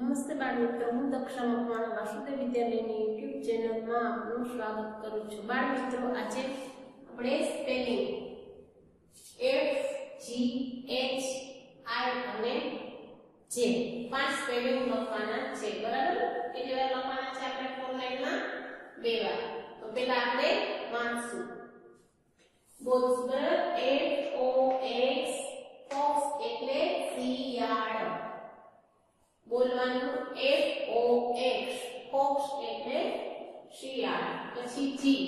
નમસ્તે બાળમિત્રો હું દક્ષા મકવાણા, વાસુદેવ વિદ્યાલયની યુટ્યુબ ચેનલમાં આપનું સ્વાગત કરું છું. બાળ મિત્રો, આજે આપણે spelling F G H I અને જે પાંચ સ્પેલિંગ લખવાના છે, બરાબર? કેટલી વાર લખવાના છે આપણે ફોર લાઈનમાં બે વાર. તો પહેલા આપણે વાંચશું બોલ્સ બરાબર? એફ બોલવાનું એફ O X ફોક્સ એટલે શિયાળ. પછી G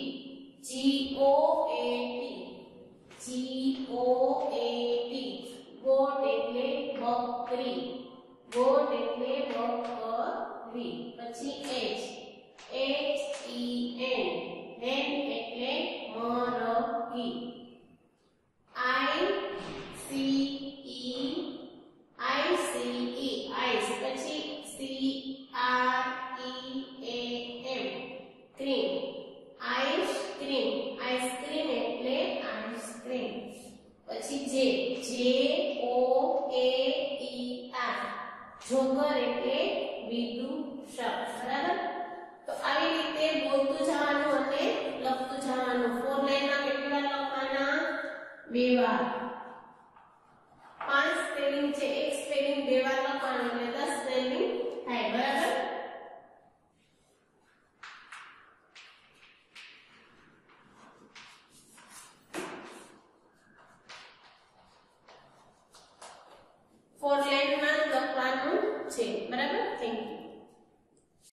G O A T G O A T goat એટલે બકરી. ગોટ એટલે બકરી. પછી આઈસ્ક્રીમ એટલે આઈસ્ક્રીમ. પછી જે જે ઓ કે ઈ આર. જોકર એટલે વિદૂષક બરાબર? તો આવી રીતે બોલતું જવાનું અને લખતું જવાનું. ફોર લાઈનમાં કેટલા લખવાના? બે વાર. પાંચ સ્પેલિંગ છે. એક સ્પેલિંગ બે વાર લખવાનું એટલે 10